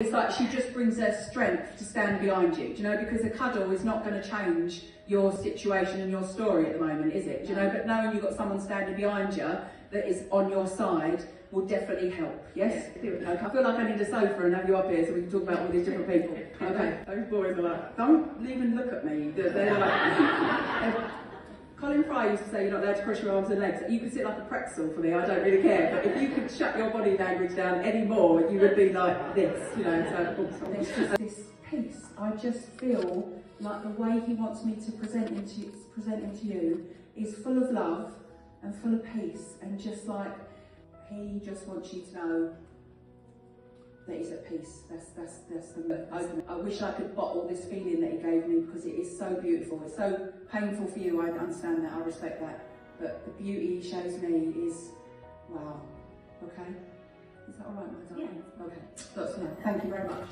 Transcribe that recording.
It's like she just brings her strength to stand behind you, do you know, because a cuddle is not going to change your situation and your story at the moment, is it? Do you know, but knowing you've got someone standing behind you that is on your side will definitely help, yes? Okay, I feel like I need a sofa and have you up here so we can talk about all these different people. Okay, those boys are like, don't even look at me. They're like, Fry used to say you're not allowed to cross your arms and legs. You could sit like a pretzel for me, I don't really care. But if you could shut your body language down any more, you would be like this, you know. So oh, it's just this piece. I just feel like the way he wants me to present him to, present him to you is full of love and full of peace and just like he just wants you to know that he's at peace. That's that's that's the open. I wish I could bottle this feeling that he gave me because it is so beautiful. It's so painful for you. I understand that. I respect that. But the beauty he shows me is wow. Okay. Is that all right, my darling? Yeah. Okay. That's enough. Thank you very much.